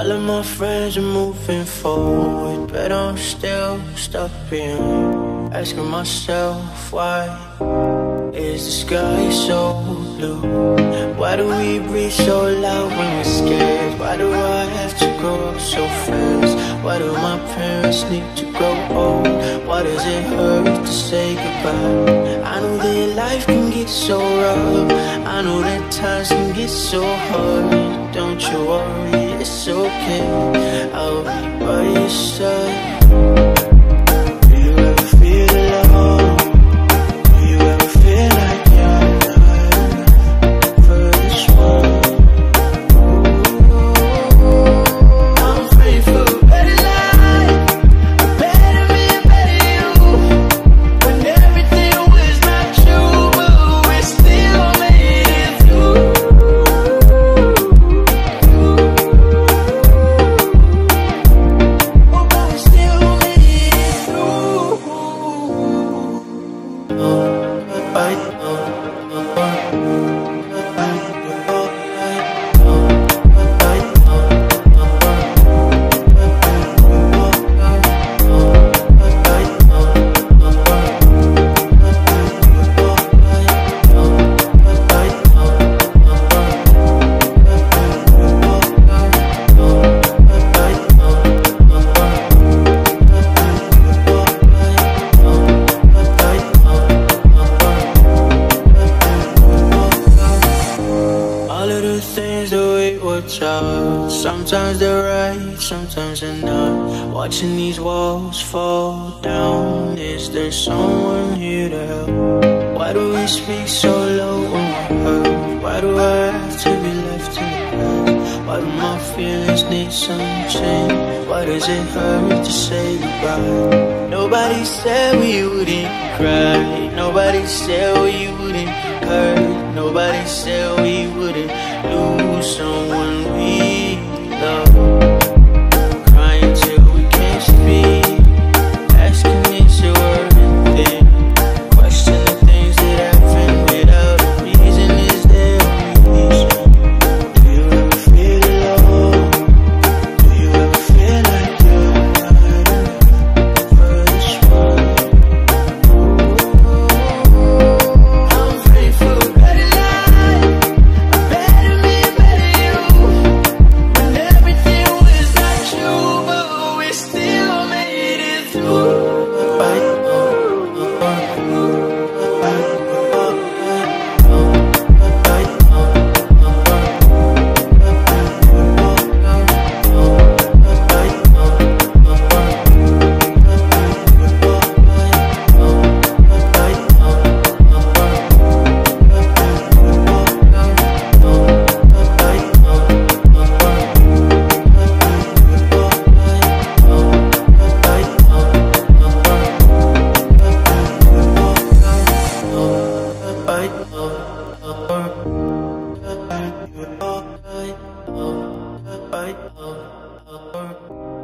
All of my friends are moving forward, but I'm still stuck behind. Asking myself why is the sky so blue? Why do we breathe so loud when we're scared? Why do I have to grow up so fast? Why do my parents need to grow old? Does it hurt to say goodbye? I know that life can get so rough. I know that times can get so hard. Don't you worry, it's okay. I'll be by your side. Oh, Sometimes they're right, sometimes they're not Watching these walls fall down Is there someone here to help? Why do we speak so low when we're hurt? Why do I have to be left in the? Why do my feelings need some change? Why does it hurt to say goodbye? Nobody said we wouldn't cry Nobody said we wouldn't hurt Nobody said we wouldn't Oh, oh, oh.